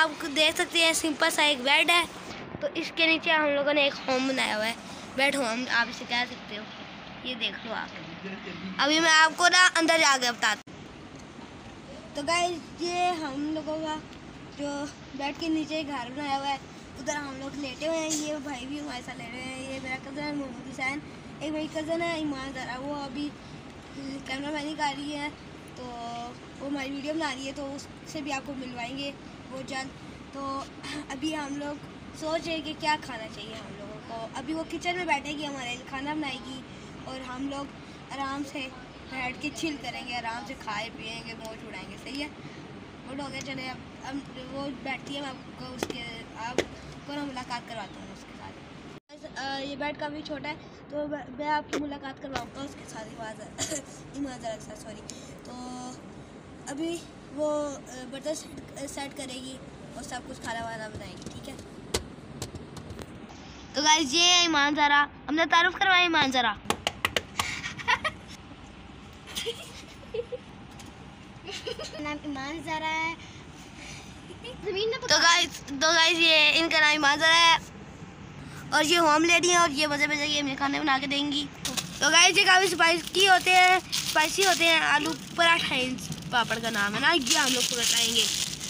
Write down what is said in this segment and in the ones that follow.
आप देख सकते हैं सिंपल सा एक बेड है। तो इसके नीचे हम लोगों ने एक होम बनाया हुआ है। बेड होम आप इसे कह सकते हो। ये देख लो आप। अभी मैं आपको ना अंदर जाके बताता तो गाइस ये हम लोगों का जो बेड के नीचे घर बनाया हुआ है, उधर हम लोग लेटे हुए हैं। ये भाई भी हमारे साथ लेटे हुए हैं। ये मेरा कज़न है मोहम्मद हुसैन एक मेरी कज़न है ईमान जरा वो अभी कैमरा मैनिंग कर रही है। तो वो हमारी वीडियो बना रही है तो उससे भी आपको मिलवाएँगे। वो जल्द तो अभी हम लोग सोच रहे कि क्या खाना चाहिए हम लोगों को। अभी वो किचन में बैठेगी हमारे लिए खाना बनाएगी और हम लोग आराम से बैठ के चिल करेंगे, आराम से खाए पिएँगे मौज उड़ाएँगे सही है? गुड हो गया चले अब अब वो बैठती है, मैं आपको उसके आपको ना मुलाकात करवाता हूँ उसके साथ। ये बेड काफ़ी छोटा है तो मैं आपकी मुलाकात करवाऊँगा उसके साथ के साथ सॉरी तो अभी वो बर्तन सेट सेट करेगी और सब कुछ खाना वाना बनाएगी ठीक है? तो गाइस ये है ईमान ज़रा। हमने तारुफ करवाया ईमान ज़रा। नाम ईमान ज़रा है। तो गाइस तो गाइस ये इनका नाम ईमान ज़रा है। और ये होम लेडी है और ये मज़े मज़े के हमें खाने बना के देंगी। तो गाइस ये काफ़ी स्पाइसी होते हैं स्पाइसी होते हैं आलू पराठा। इन पापड़ का नाम है ना? ये हम लोग को बताएँगे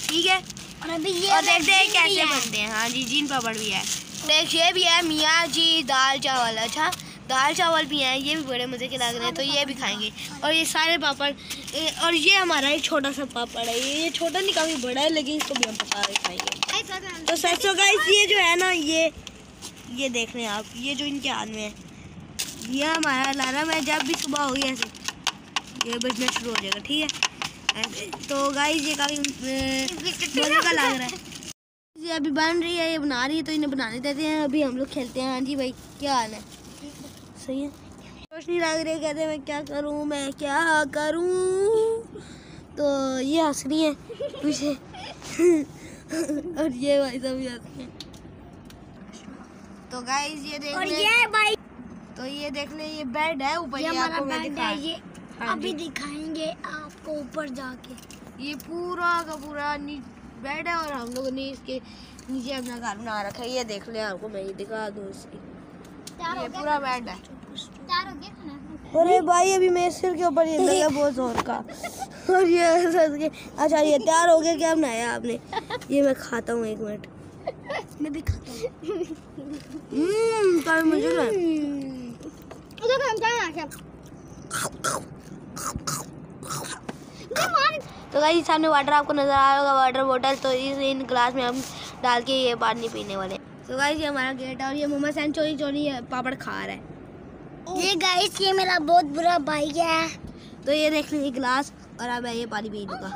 ठीक है? और अभी ये और देखते हैं कैसे बनते हैं। हाँ जी जीन पापड़ भी है। देख ये भी है मियाँ जी दाल चावल। अच्छा दाल चावल भी हैं ये भी बड़े मज़े के लग रहे हैं तो ये भी खाएँगे। और ये सारे पापड़ और ये हमारा एक छोटा सा पापड़ है। ये ये छोटा नहीं काफ़ी बड़ा है लेकिन इसको भी हम पका के खाएँगे। तो सच का ये जो है ना ये ये देख रहे हैं आप ये जो इनके हाथ में है ये हमारा अलार्म है जब भी सुबह होगी ऐसे ये बजना शुरू हो जाएगा ठीक है? तो गाइस ये काफ़ी मज़े का लग रहा है। ये अभी बन रही है ये बना रही है तो इन्हें बनाने देते हैं। अभी हम लोग खेलते हैं। हाँ जी भाई क्या हाल है? सही है? नहीं लग रही कहते मैं क्या करूँ? मैं क्या करूँ? तो ये हंस रही है पीछे। और ये भाई सब हंस हैं। तो गाइस ये देख और ले। ये भाई तो ये देख ले ये बेड है ऊपर ये आपको मैं दिखा है ये हाँ अभी। दिखाएँगे आपको ऊपर जाके। ये पूरा का पूरा बेड है और हम लोगों ने इसके नीचे अपना घर बना रखा है। ये देख ले आपको मैं ये दिखा दूँ इसकी। ये पूरा बेड है। तैयार हो गया खाना अरे भाई अभी मेरे सिर के ऊपर ये लगा बहुत ज़ोर का। और ये के अच्छा ये तैयार हो गया क्या बनाया आपने? ये मैं खाता हूँ एक मिनट। मैं भी खाता हूँ। हम्म काफ़ी मज़े का है। उधर हम जाए आशा तो गाइस सामने वाटर आपको नज़र आ रहा होगा वाटर बोतल तो इस इन ग्लास में हम डाल के ये पानी पीने वाले तो गाइस ये हमारा गेट है और ये मोहम्मद सैन चोरी चोरी पापड़ खा रहा है। ये गाइस ये मेरा बहुत बुरा भाई है। तो ये देख लीजिए गिलास और अब मैं ये पानी पी लूँगा।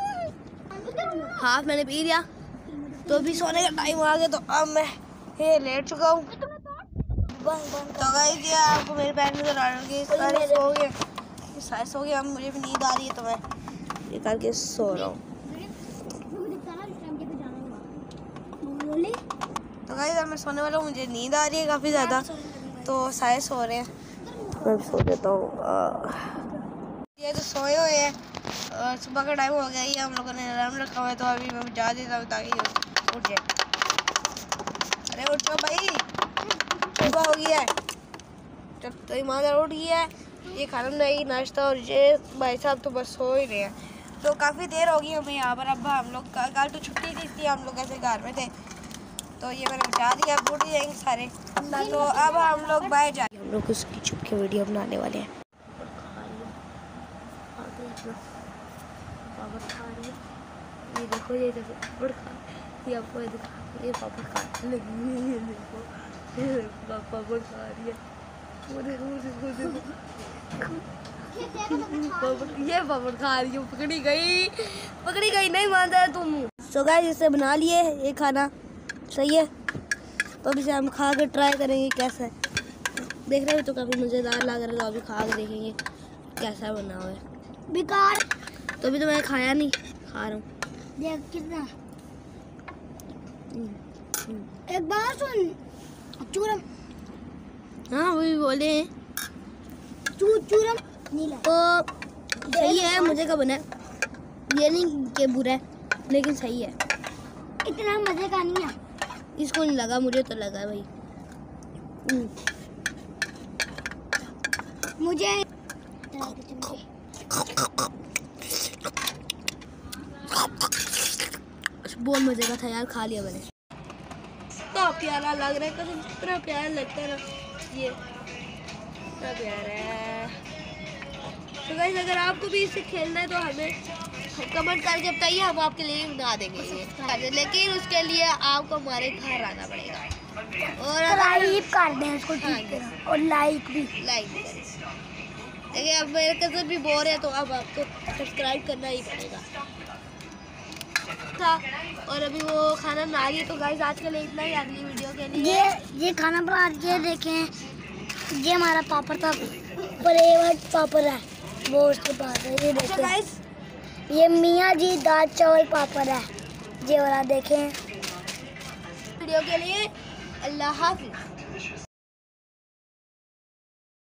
हाफ़ मैंने पी लिया। तो अभी सोने का टाइम आ गया तो अब मैं ये लेट चुका हूँ। तो गाइस ये आपको मेरे पैर है सारे सो गए। सारे सो गए अब मुझे भी नींद आ रही है तो मैं ये करके सो रहा हूँ। तो गाइस मैं सोने वाला हूँ मुझे नींद आ रही है काफ़ी ज़्यादा। तो सारे सो रहे हैं। तो मैं सो जाता हूँ। ये तो सोए हुए हैं। सुबह का टाइम हो गया ये हम लोगों ने अलार्म रखा हुआ है तो अभी मैं जा देता हूँ ताकि उठ जाए। अरे उठ जाओ भाई। सुबह हो गया है। तो ईमानदार उठ गया है। ये खाना बनाएगी नाश्ता और ये भाई साहब तो बस सो ही रहे हैं। तो काफ़ी देर हो गई हमें यहाँ पर। अब हम लोग कल कल तो छुट्टी थी इसलिए हम लोग ऐसे घर में थे। तो ये मैंने बचा दिया अब उठ जाएँगे सारे। तो अब हम लोग बाहर जा हम लोग उसकी छुप के वीडियो बनाने वाले हैं। पापड़ खा रही है ये देखो ये देखो पापड़ खा ये आपको ये दिखा ये पापड़ खा लगी ये देखो ये देखो पापड़ खा रही है। वो देखो वो देखो। ये पापड़ खा रही है पकड़ी गई। पकड़ी गई नहीं मानता है तुम। सो गाइस इसे बना लिए ये खाना। सही है? तो अभी से हम खा कर ट्राई करेंगे कैसा है। देख रहे हो तो काफ़ी मज़ेदार लग रहा है तो अभी खा कर देखेंगे कैसा बना हुआ है। बेकार। तो अभी तो मैंने खाया नहीं खा रहा हूँ। देख कितना। हम्म, एक बार सुन चूरम। हाँ वही बोले चू चूरम। तो सही है मुझे का बना है। ये नहीं कि बुरा है लेकिन सही है। इतना मज़े का नहीं है। इसको नहीं लगा मुझे तो लगा भाई। मुझे बहुत मज़े का था यार खा लिया मैंने। इतना प्यारा लग रहा है कसम इतना प्यारा लगता है ना। ये इतना प्यारा है। तो गाइस अगर आपको भी इससे खेलना है तो हमें कमेंट करके बताइए हम आपके लिए बना देंगे लेकिन उसके लिए आपको हमारे घर आना पड़ेगा। और लाइक कर दें उसको हाँ, और लाइक भी। लाइक देखिए अब मेरे कज़न भी बोर है तो अब आपको सब्सक्राइब करना ही पड़ेगा। था और अभी वो खाना बना रही है तो गाइस आज के लिए इतना ही अगली वीडियो के लिए। ये ये खाना बना के देखें। ये हमारा पापड़ था पापड़ है। वो उसके पास है ये अच्छा देखें ये मियाँ जी दाल चावल पापड़ है। ये वाला देखें। वीडियो के लिए अल्लाह हाफिज़।